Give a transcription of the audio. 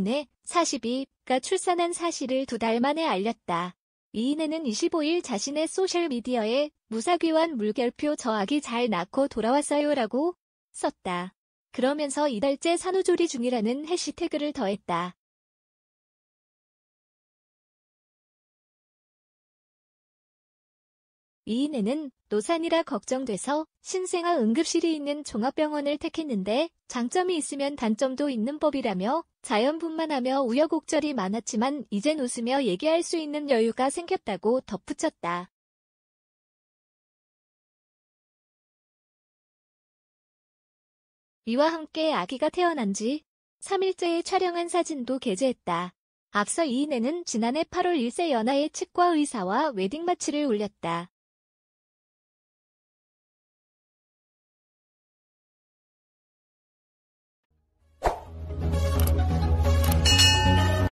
이내 42가 출산한 사실을 두 달 만에 알렸다. 이인혜는 25일 자신의 소셜미디어에 무사귀환 물결표 저 아기 잘 낳고 돌아왔어요라고 썼다. 그러면서 이달째 산후조리 중이라는 해시태그를 더했다. 이인혜는 노산이라 걱정돼서 신생아 응급실이 있는 종합병원을 택했는데 장점이 있으면 단점도 있는 법이라며 자연분만 하며 우여곡절이 많았지만 이젠 웃으며 얘기할 수 있는 여유가 생겼다고 덧붙였다. 이와 함께 아기가 태어난 지 3일째에 촬영한 사진도 게재했다. 앞서 이인혜는 지난해 8월 1세 연하의 치과 의사와 웨딩 마치를 올렸다.